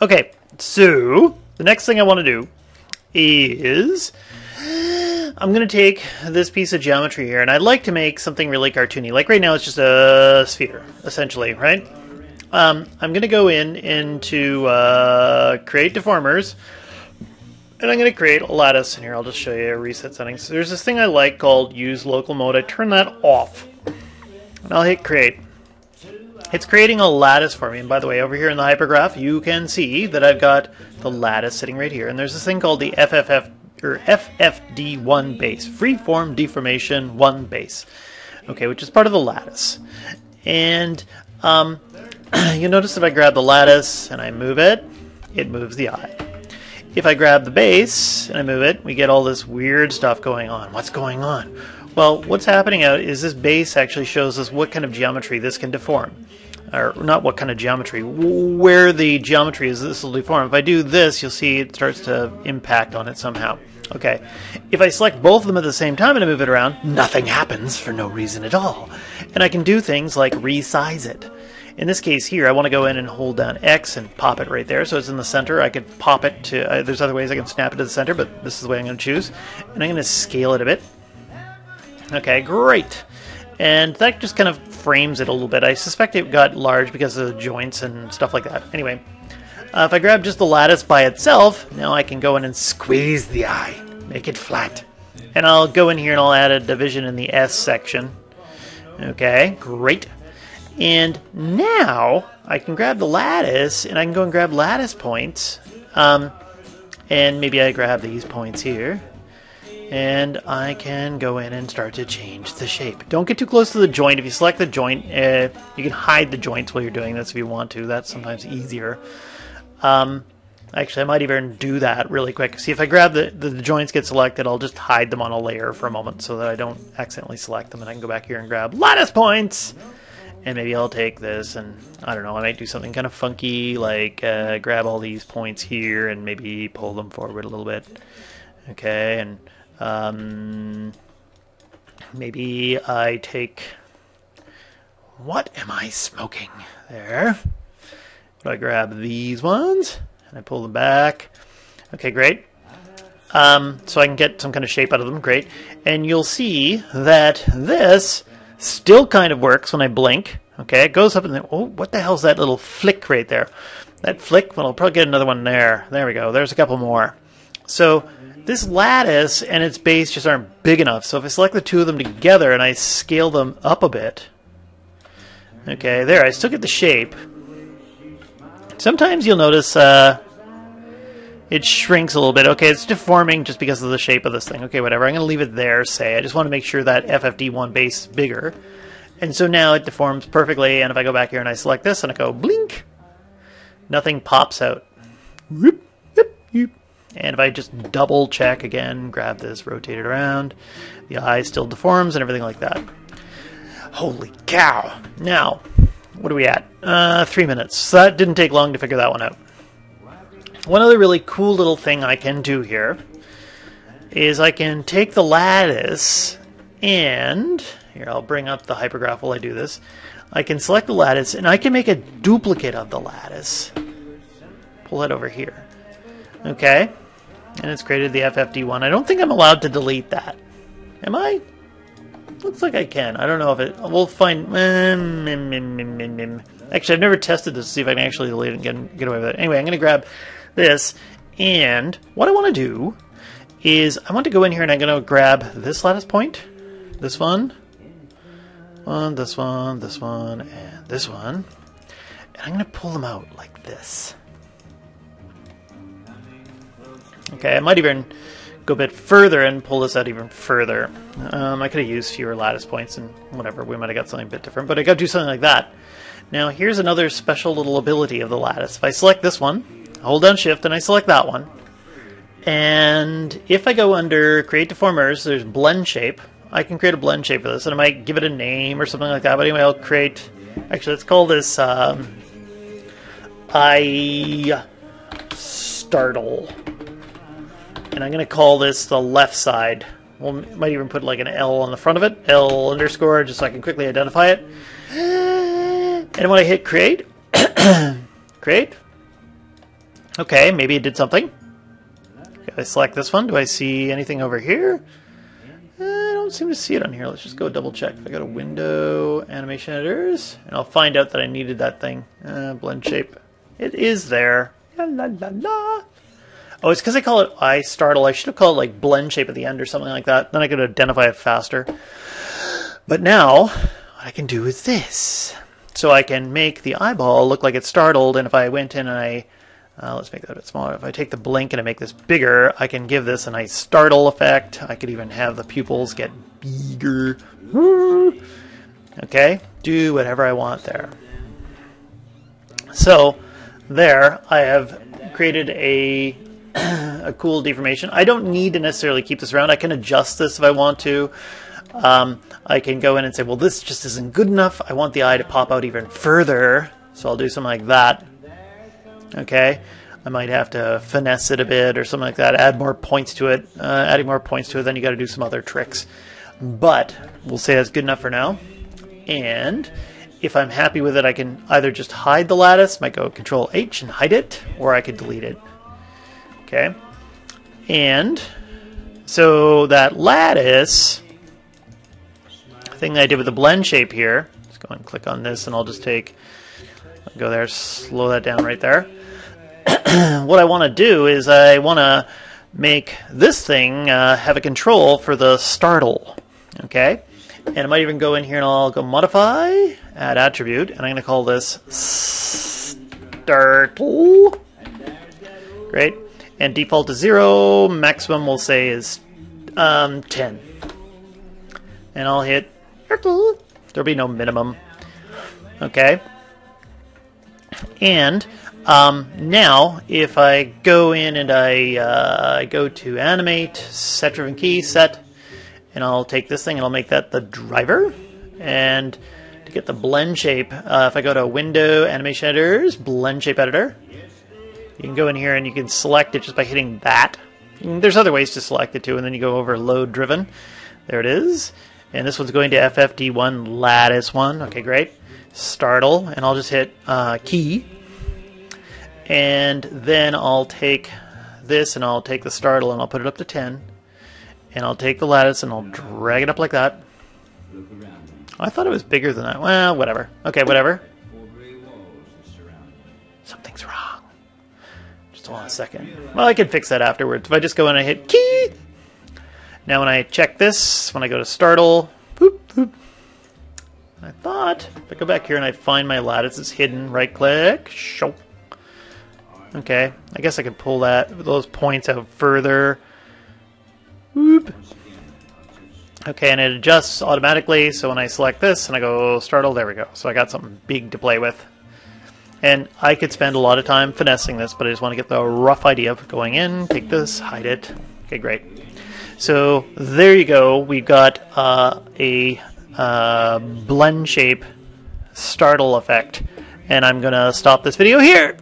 Okay, so the next thing I want to do is I'm going to take this piece of geometry here, and I'd like to make something really cartoony. Like right now, it's just a sphere, essentially, right? Um, I'm going to go in into uh, create deformers, and I'm going to create a lattice. in here, I'll just show you a reset settings. So There's this thing I like called use local mode. I turn that off, and I'll hit create. It's creating a lattice for me. And by the way, over here in the hypergraph, you can see that I've got the lattice sitting right here. And there's this thing called the FFF or FFD1 base, freeform deformation 1 base, okay, which is part of the lattice. And um, you notice if I grab the lattice and I move it, it moves the eye. If I grab the base and I move it, we get all this weird stuff going on. What's going on? Well, what's happening out is this base actually shows us what kind of geometry this can deform. Or not what kind of geometry, where the geometry is this will deform. If I do this, you'll see it starts to impact on it somehow. Okay, if I select both of them at the same time and I move it around, nothing happens for no reason at all. And I can do things like resize it. In this case here, I want to go in and hold down X and pop it right there. So it's in the center. I could pop it to, uh, there's other ways I can snap it to the center, but this is the way I'm going to choose. And I'm going to scale it a bit. Okay, great. And that just kind of frames it a little bit. I suspect it got large because of the joints and stuff like that. Anyway, uh, if I grab just the lattice by itself, now I can go in and squeeze the eye, make it flat. And I'll go in here and I'll add a division in the S section. Okay, great. And now I can grab the lattice and I can go and grab lattice points. Um, and maybe I grab these points here and I can go in and start to change the shape. Don't get too close to the joint. If you select the joint, uh, you can hide the joints while you're doing this if you want to. That's sometimes easier. Um, actually, I might even do that really quick. See, if I grab the, the, the, joints get selected, I'll just hide them on a layer for a moment so that I don't accidentally select them, and I can go back here and grab lattice points. And maybe I'll take this and, I don't know, I might do something kind of funky, like uh, grab all these points here and maybe pull them forward a little bit. Okay, and um, maybe I take. What am I smoking? There. I grab these ones and I pull them back. Okay, great. Um, so I can get some kind of shape out of them. Great. And you'll see that this still kind of works when I blink. Okay, it goes up and then, oh, what the hell's that little flick right there? That flick, well, I'll probably get another one there. There we go. There's a couple more. So this lattice and its base just aren't big enough. So if I select the two of them together and I scale them up a bit, okay, there, I still get the shape. Sometimes you'll notice uh, it shrinks a little bit. Okay, it's deforming just because of the shape of this thing. Okay, whatever. I'm going to leave it there, say. I just want to make sure that FFD1 base is bigger. And so now it deforms perfectly, and if I go back here and I select this and I go blink, nothing pops out. And if I just double check again, grab this, rotate it around, the eye still deforms and everything like that. Holy cow! Now, what are we at? Uh, three minutes. So that didn't take long to figure that one out. One other really cool little thing I can do here is I can take the lattice and here I'll bring up the hypergraph while I do this. I can select the lattice and I can make a duplicate of the lattice. Pull that over here. Okay. And it's created the FFD1. I don't think I'm allowed to delete that. Am I? Looks like I can. I don't know if it. We'll find. Eh, mm, mm, mm, actually, I've never tested this to see if I can actually delete it and get, get away with it. Anyway, I'm going to grab this. And what I want to do is I want to go in here and I'm going to grab this lattice point, this one, one, this one, this one, and this one. And I'm going to pull them out like this. Okay, I might even go a bit further and pull this out even further. Um, I could have used fewer lattice points and whatever, we might have got something a bit different, but I got to do something like that. Now here's another special little ability of the lattice. If I select this one, hold down shift and I select that one, and if I go under create deformers, there's blend shape. I can create a blend shape for this, and I might give it a name or something like that, but anyway, I'll create, actually let's call this um, eye startle and I'm going to call this the left side. We might even put like an L on the front of it, L underscore, just so I can quickly identify it. And when I hit create, create, Okay, maybe it did something. I select this one. Do I see anything over here? I don't seem to see it on here. Let's just go double check. I go to Window, Animation Editors, and I'll find out that I needed that thing. Uh, blend shape. It is there. La la la. Oh, it's because I call it eye startle. I should have called it like blend shape at the end or something like that. Then I could identify it faster. But now, what I can do is this. So I can make the eyeball look like it's startled, and if I went in and I uh, let's make that a bit smaller. If I take the blink and I make this bigger, I can give this a nice startle effect. I could even have the pupils get bigger. Okay, do whatever I want there. So, there, I have created a, a cool deformation. I don't need to necessarily keep this around. I can adjust this if I want to. Um, I can go in and say, well, this just isn't good enough. I want the eye to pop out even further. So I'll do something like that. Okay, I might have to finesse it a bit or something like that, add more points to it. Uh, adding more points to it, then you got to do some other tricks. But we'll say that's good enough for now. And if I'm happy with it, I can either just hide the lattice, might go Control H and hide it, or I could delete it. Okay, and so that lattice thing that I did with the blend shape here. Let's go and click on this, and I'll just take go there, slow that down right there. what I want to do is I want to make this thing uh, have a control for the startle. Okay? And I might even go in here and I'll go modify, add attribute, and I'm going to call this startle. Great. And default to 0, maximum we'll say is um, 10. And I'll hit There'll be no minimum. Okay. And um, now, if I go in and I uh, go to animate, set driven key, set, and I'll take this thing and I'll make that the driver. And to get the blend shape, uh, if I go to Window, Animation Editors, Blend Shape Editor, you can go in here and you can select it just by hitting that. There's other ways to select it too, and then you go over Load Driven. There it is. And this one's going to FFD1 Lattice 1. Okay, great. Startle, and I'll just hit uh, Key and then I'll take this and I'll take the startle and I'll put it up to 10. And I'll take the lattice and I'll drag it up like that. I thought it was bigger than that. Well, whatever. Okay, whatever. Hold on a second. Well, I can fix that afterwards. If I just go in and I hit key. Now when I check this, when I go to startle, boop, boop. I thought, if I go back here and I find my lattice, it's hidden, right click, show. Okay, I guess I could pull that those points out further. Okay, and it adjusts automatically, so when I select this and I go startle, there we go. So I got something big to play with. And I could spend a lot of time finessing this, but I just want to get the rough idea of going in, take this, hide it. Okay, great. So there you go. We've got uh, a uh, blend shape startle effect. And I'm going to stop this video here.